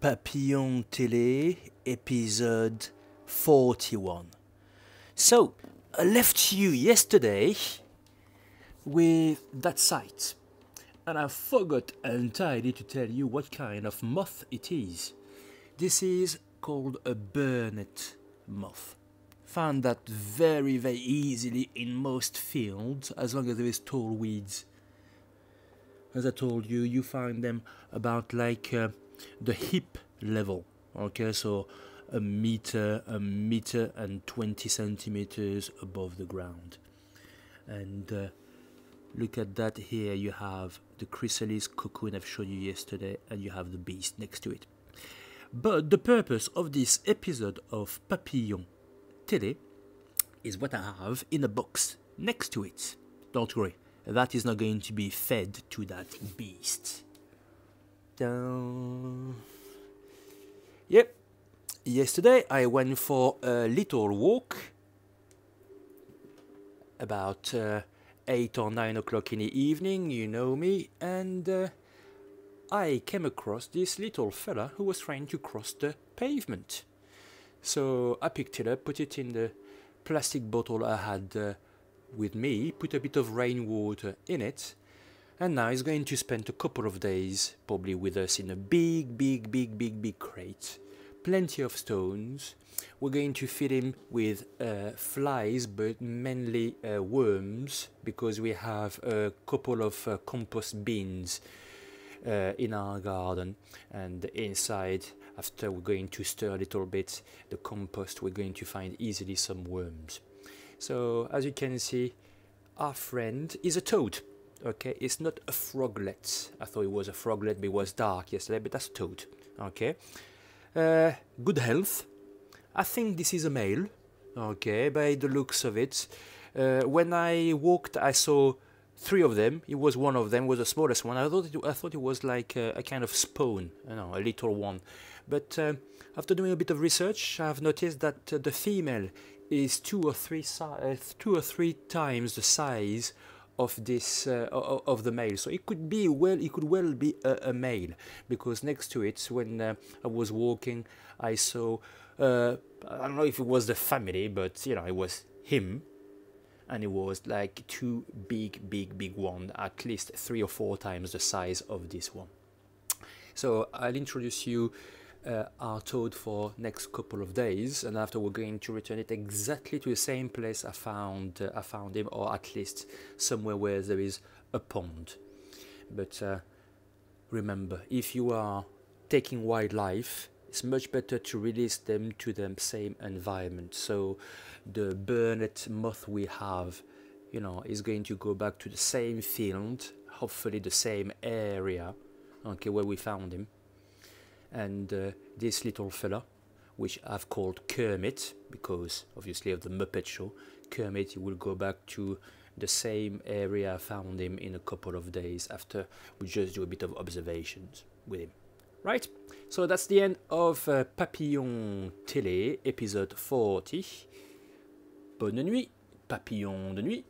Papillon Télé, episode 41. So, I left you yesterday with that sight, and I forgot entirely to tell you what kind of moth it is. This is called a burnet moth. Found that very, very easily in most fields as long as there is tall weeds. As I told you, you find them about like uh, the hip level. Okay, so a meter, a meter and 20 centimeters above the ground. And uh, look at that here. You have the chrysalis cocoon I've showed you yesterday, and you have the beast next to it. But the purpose of this episode of Papillon Télé is what I have in a box next to it. Don't worry, that is not going to be fed to that beast. Down. Yep. Yesterday I went for a little walk about uh, 8 or 9 o'clock in the evening, you know me, and uh, I came across this little fella who was trying to cross the pavement. So I picked it up, put it in the plastic bottle I had uh, with me, put a bit of rainwater in it, and now he's going to spend a couple of days probably with us in a big, big, big, big, big crate. Plenty of stones. We're going to feed him with uh, flies, but mainly uh, worms, because we have a couple of uh, compost bins uh, in our garden, and inside, after we're going to stir a little bit the compost, we're going to find easily some worms. So, as you can see, our friend is a toad. Okay, it's not a froglet. I thought it was a froglet, but it was dark yesterday, but that's toad. Okay, uh, good health. I think this is a male. Okay, by the looks of it. Uh, when I walked, I saw three of them. It was one of them was the smallest one. I thought it, I thought it was like a, a kind of spawn, you know, a little one. But uh, after doing a bit of research, I've noticed that uh, the female is two or three si- uh, two or three times the size of this uh, of the male. So it could be well, it could well be a, a male because next to it, when uh, I was walking, I saw uh, I don't know if it was the family, but you know it was him, and it was like two big, big, big one, at least three or four times the size of this one. So I'll introduce you uh, our toad for next couple of days, and after we're going to return it exactly to the same place I found uh, I found him, or at least somewhere where there is a pond. But uh, remember, if you are taking wildlife, it's much better to release them to the same environment. So the burnet moth we have, you know, is going to go back to the same field, hopefully the same area, okay, where we found him and uh, this little fella, which I've called Kermit, because obviously of the Muppet Show, Kermit he will go back to the same area I found him in a couple of days after we just do a bit of observations with him. Right, so that's the end of uh, Papillon Télé, épisode 40. Bonne nuit, papillon de nuit.